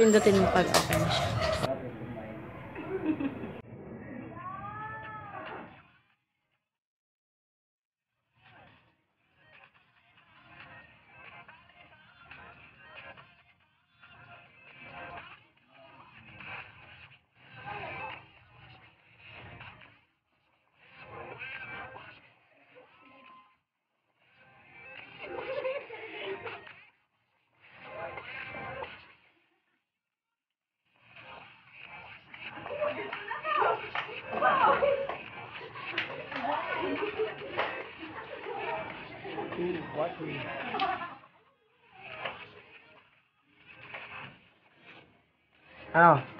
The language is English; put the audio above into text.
Pindutin mo pag okay na siya. Ano?